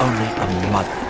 only a mother